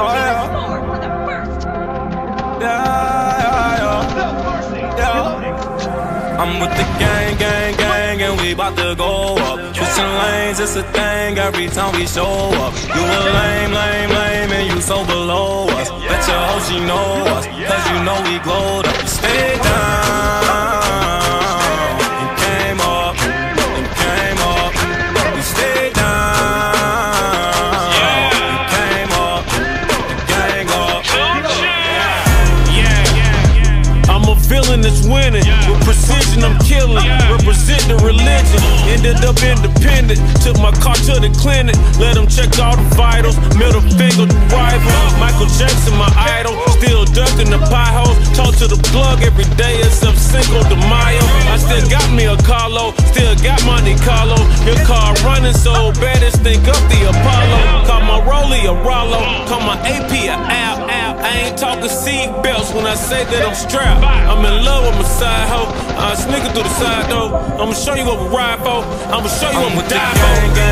Oh, Brooklyn. I'm with the gang, gang, gang, and to go up. Lanes, it's a thing every time we show up. You a lame, lame, lame know us, cause you know we glowed up. You stay down. You came up, you came up. You stayed down. You came up, the gang up. I'm a villain that's winning. With precision, I'm killing. Represent the religion. Ended up independent. Took my car to the clinic. Let them check still got me a Carlo. Still got Monte Carlo. Your car running so bad, it's think up the Apollo. Call my Rolly a Rollo. Call my AP a Al Al. I ain't talking seat belts when I say that I'm strapped. I'm in love with my side hoe. Uh, I sneaking through the side door. I'ma show you what we ride for. I'ma show you what I'm we die for.